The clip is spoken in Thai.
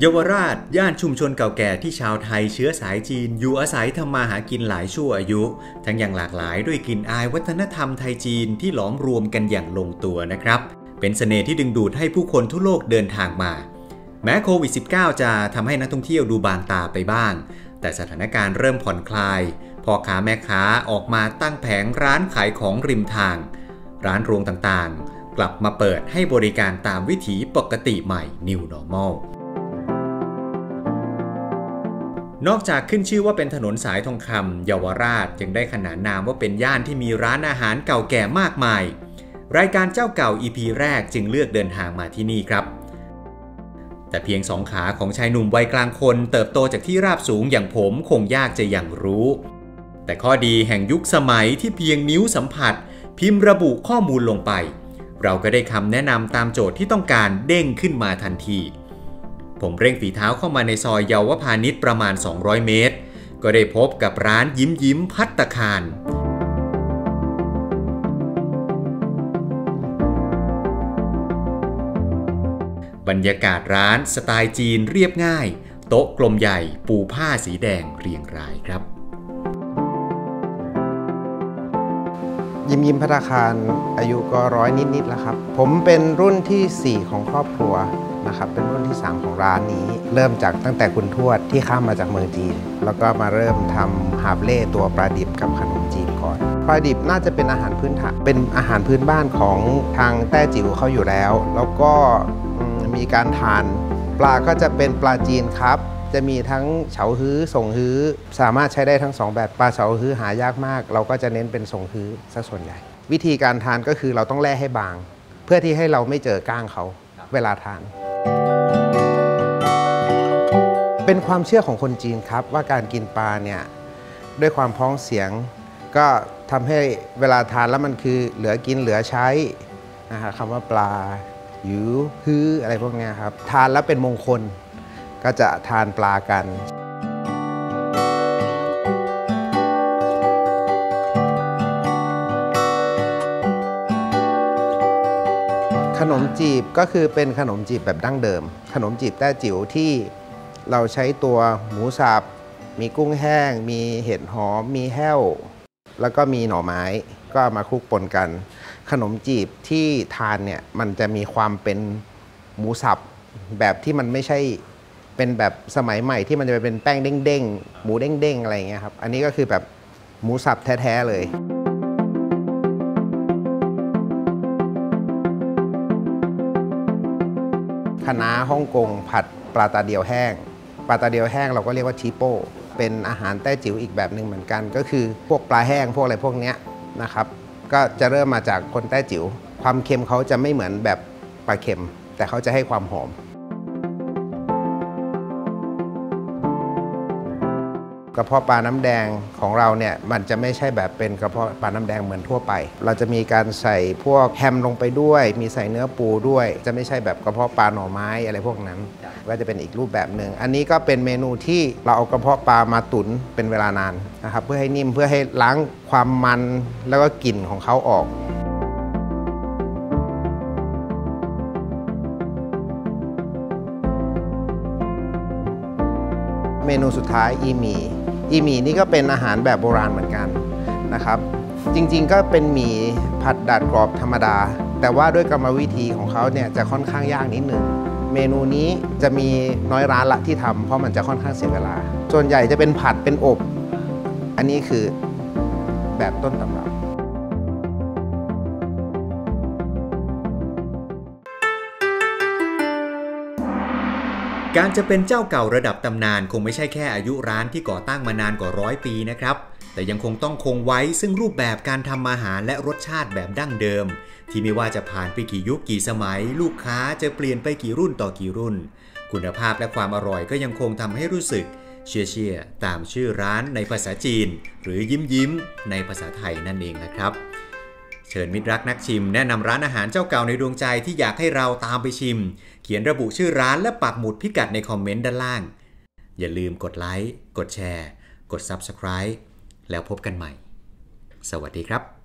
เยาวราช ย่านชุมชนเก่าแก่ที่ชาวไทยเชื้อสายจีน อยู่อาศัยทำมาหากินหลายชั่วอายุ ทั้งอย่างหลากหลายด้วยกลิ่นอายวัฒนธรรมไทยจีนที่หลอมรวมกันอย่างลงตัวนะครับ เป็นเสน่ห์ที่ดึงดูดให้ผู้คนทั่วโลกเดินทางมา แม้โควิด -19 จะทำให้นักท่องเที่ยวดูบางตาไปบ้าง แต่สถานการณ์เริ่มผ่อนคลายพ่อค้าแม่ค้าออกมาตั้งแผงร้านขายของริมทาง ร้านรวงต่างๆ กลับมาเปิดให้บริการตามวิถีปกติใหม่ New Normal นอกจากขึ้นชื่อว่าเป็นถนนสายทองคำเยาวราชยังได้ขนานนามว่าเป็นย่านที่มีร้านอาหารเก่าแก่มากมาย รายการเจ้าเก่า EP แรกจึงเลือกเดินทางมาที่นี่ครับ แต่เพียงสองขาของชายหนุ่มวัยกลางคนเติบโตจากที่ราบสูงอย่างผมคงยากจะอย่างรู้ แต่ข้อดีแห่งยุคสมัยที่เพียงนิ้วสัมผัส พิมพ์ระบุข้อมูลลงไป เราก็ได้คำแนะนำตามโจทย์ที่ต้องการเด้งขึ้นมาทันที ผมเร่งฝีเท้าเข้ามาในซอยเยาวพาณิชย์ประมาณ 200 เมตร ก็ได้พบกับร้านยิ้มยิ้มพัตตคารบรรยากาศร้านสไตล์จีนเรียบง่าย โต๊ะกลมใหญ่ปูผ้าสีแดงเรียงรายครับ ยิ้มยิ้มพัตตาคารอายุก็ร้อยนิดๆแล้วครับ ผมเป็นรุ่นที่ 4 ของครอบครัว นะครับเป็นรุ่นที่ 3 ของร้านนี้ เริ่มจากตั้งแต่คุณทวดที่ข้ามมาจากเมืองจีน แล้วก็มาเริ่มทำหาบเล่ตัวปลาดิบกับขนมจีบก่อนปลาดิบน่าจะเป็นอาหารพื้นฐานเป็นอาหารพื้นบ้านของทางแต้จิ๋วเขาอยู่แล้ว แล้วก็มีการทาน ปลาก็จะเป็นปลาจีนครับ จะมีทั้งเฉาฮื้อส่งฮื้อ สามารถใช้ได้ทั้ง 2 แบบปลาเฉาฮื้อหายากมาก เราก็จะเน้นเป็นส่งฮื้อซะส่วนใหญ่ วิธีการทานก็คือเราต้องแล่ให้บาง เพื่อที่ให้เราไม่เจอก้างเขาเวลาทาน เป็นความเชื่อของคนจีนครับ ว่าการกินปลาเนี่ยด้วยความพ้องเสียง ก็ทำให้เวลาทานแล้วมันคือเหลือกินเหลือใช้นะฮะคำว่าปลาหยูฮื้ออะไรพวกนี้ครับ ทานแล้วเป็นมงคล ก็จะทานปลากันขนมจีบก็คือเป็นขนมจีบแบบดั้งเดิม ขนมจีบแต้จิ๋วที่ เราใช้ตัวหมูสับ มีกุ้งแห้ง มีเห็ดหอม มีแห้ว แล้วก็มีหน่อไม้ ก็มาคลุกปนกัน ขนมจีบที่ทานเนี่ยมันจะมีความเป็นหมูสับ แบบที่มันไม่ใช่เป็นแบบสมัยใหม่ที่มันจะเป็นแป้งเด้งๆ หมูเด้งๆ อะไรอย่างเงี้ยครับ อันนี้ก็คือแบบหมูสับแท้ๆ เลยคณะฮ่องกงผัดปลาตาเดียวแห้ง ปลาตาเดียวแห้งเราก็เรียกว่าชิโป้ เป็นอาหารแต้จิ๋วอีกแบบหนึ่งเหมือนกัน ก็คือพวกปลาแห้งพวกอะไรพวกนี้นะครับก็จะเริ่มมาจากคนแต้จิ๋วความเค็มเขาจะไม่เหมือนแบบปลาเค็ม แต่เขาจะให้ความหอม กระเพาะปลาน้ำแดงของเราเนี่ยมันจะไม่ใช่แบบเป็นกระเพาะปลาน้ำแดงเหมือนทั่วไป เราจะมีการใส่พวกแฮมลงไปด้วย มีใส่เนื้อปูด้วย จะไม่ใช่แบบกระเพาะปลาหน่อไม้อะไรพวกนั้น ก็จะเป็นอีกรูปแบบหนึ่งอันนี้ก็เป็นเมนูที่เราเอากระเพาะปลามาตุ๋นเป็นเวลานานนะครับเพื่อให้นิ่มเพื่อให้ล้างความมันแล้วก็กลิ่นของเขาออกเมนูสุดท้ายอีหมี่ อีหมี่นี่ก็เป็นอาหารแบบโบราณเหมือนกันนะครับ จริงๆก็เป็นหมี่ผัดดัดกรอบธรรมดา แต่ว่าด้วยกรรมวิธีของเขาเนี่ยจะค่อนข้างยากนิดหนึ่งเมนูนี้จะมีน้อยร้านละที่ทำเพราะมันจะค่อนข้างเสียเวลา ส่วนใหญ่จะเป็นผัดเป็นอบ อันนี้คือแบบต้นตำรับ การจะเป็นเจ้าเก่าระดับตำนานคงไม่ใช่แค่อายุร้านที่ก่อตั้งมานานกว่าร้อยปีนะครับ แต่ยังคงต้องคงไว้ซึ่งรูปแบบการทำอาหารและรสชาติแบบดั้งเดิม ที่ไม่ว่าจะผ่านไปกี่ยุคกี่สมัย ลูกค้าจะเปลี่ยนไปกี่รุ่นต่อกี่รุ่น คุณภาพและความอร่อยก็ยังคงทำให้รู้สึกเชียเชียตามชื่อร้านในภาษาจีน หรือยิ้มยิ้มในภาษาไทยนั่นเองนะครับ เชิญมิตรรักนักชิมแนะนำร้านอาหารเจ้าเก่าในดวงใจที่อยากให้เราตามไปชิม เขียนระบุชื่อร้านและปักหมุดพิกัดในคอมเมนต์ด้านล่าง อย่าลืมกดไลค์ กดแชร์ กด Subscribe แล้วพบกันใหม่ สวัสดีครับ